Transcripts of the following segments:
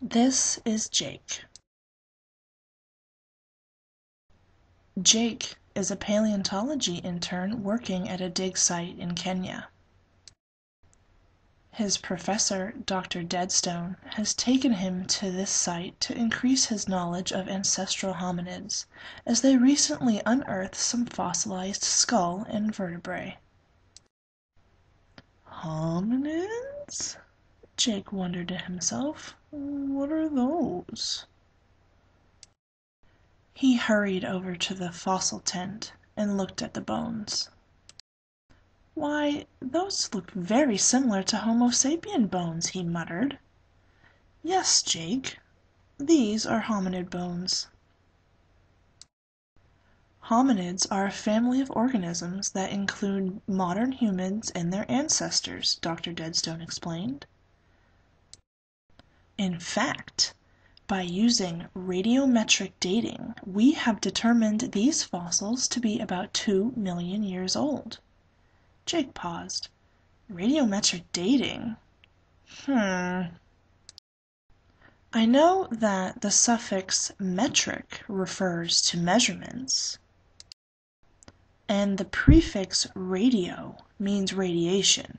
This is Jake. Jake is a paleontology intern working at a dig site in Kenya. His professor, Dr. Deadstone, has taken him to this site to increase his knowledge of ancestral hominids, as they recently unearthed some fossilized skull and vertebrae. Hominids? Jake wondered to himself. What are those? He hurried over to the fossil tent and looked at the bones. Why, those look very similar to Homo sapien bones, he muttered. Yes, Jake, these are hominid bones. Hominids are a family of organisms that include modern humans and their ancestors, Dr. Deadstone explained. In fact, by using radiometric dating, we have determined these fossils to be about 2 million years old. Jake paused. Radiometric dating? Hmm. I know that the suffix metric refers to measurements, and the prefix radio means radiation.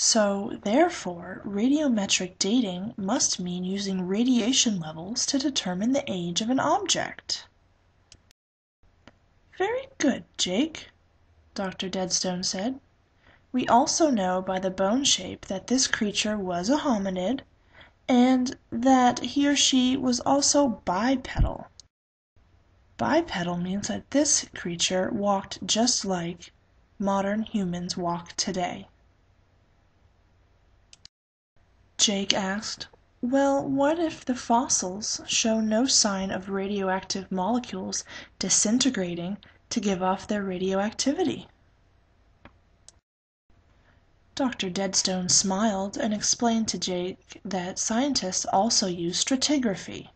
So, therefore, radiometric dating must mean using radiation levels to determine the age of an object. Very good, Jake, Dr. Deadstone said. We also know by the bone shape that this creature was a hominid, and that he or she was also bipedal. Bipedal means that this creature walked just like modern humans walk today. Jake asked. Well, what if the fossils show no sign of radioactive molecules disintegrating to give off their radioactivity? Dr. Deadstone smiled and explained to Jake that scientists also use stratigraphy.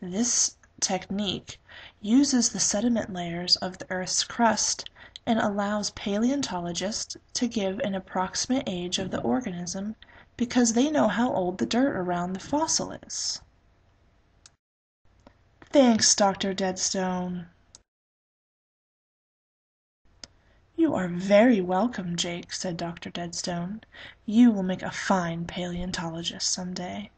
This technique uses the sediment layers of the Earth's crust and allows paleontologists to give an approximate age of the organism because they know how old the dirt around the fossil is. Thanks, Dr. Deadstone. You are very welcome, Jake, said Dr. Deadstone. You will make a fine paleontologist some day.